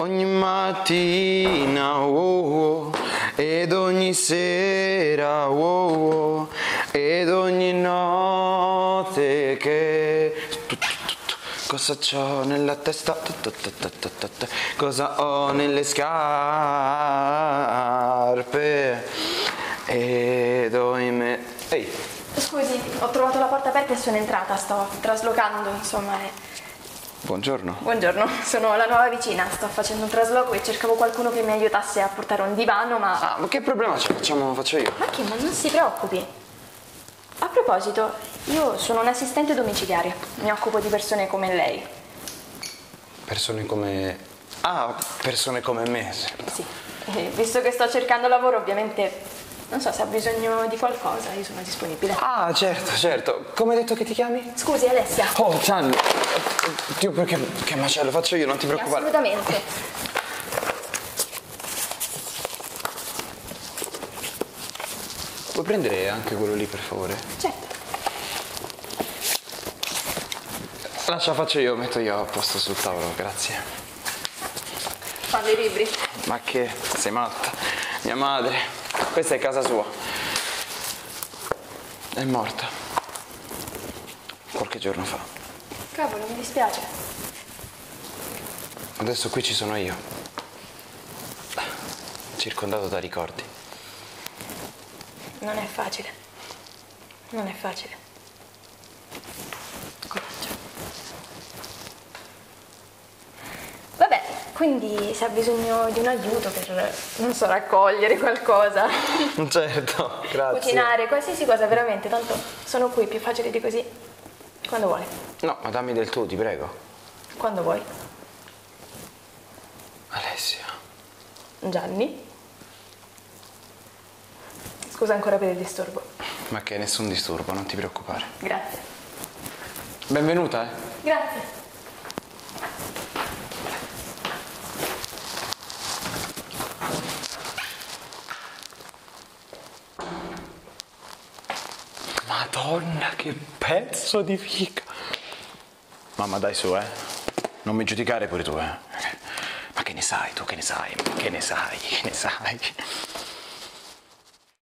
ogni mattina, oh, oh, ed ogni sera, oh, oh, ed ogni notte che... Cosa c'ho nella testa? Cosa ho nelle scarpe? Ed ho in me... Ehi, Scusi, ho trovato la porta aperta e sono entrata, sto traslocando, insomma. Buongiorno. Buongiorno, sono la nuova vicina, sto facendo un trasloco e cercavo qualcuno che mi aiutasse a portare un divano, ma... Ah, ma che problema c'è? Facciamo, faccio io. Ma che, ma non si preoccupi. A proposito, io sono un'assistente domiciliaria, mi occupo di persone come lei. Persone come... Ah, persone come me. sì. Sì, e visto che sto cercando lavoro, ovviamente non so se ha bisogno di qualcosa, io sono disponibile. Ah, certo, certo. Come hai detto che ti chiami? Scusi, Alessia. Oh, Gianni. Dio, perché che macello faccio io, non ti preoccupare. Assolutamente. Puoi prendere anche quello lì, per favore? Certo. Lascia, faccio io, metto io a posto sul tavolo, grazie. Fanno i libri. Ma che sei matta? Mia madre, questa è casa sua. È morta. Qualche giorno fa. Cavolo, mi dispiace. Adesso qui ci sono io. Circondato da ricordi. Non è facile. Non è facile. Quindi se ha bisogno di un aiuto per, non so, raccogliere qualcosa, Certo, grazie. cucinare, qualsiasi cosa, veramente, tanto sono qui, più facile di così. Quando vuoi. No, ma dammi del tu, ti prego. Quando vuoi. Alessia. Gianni? Scusa ancora per il disturbo. Ma che nessun disturbo, non ti preoccupare. Grazie. Benvenuta, eh. Grazie. Madonna, che pezzo di fica. Mamma, dai su, eh. Non mi giudicare pure tu, eh. Ma che ne sai tu, che ne sai? Che ne sai, che ne sai?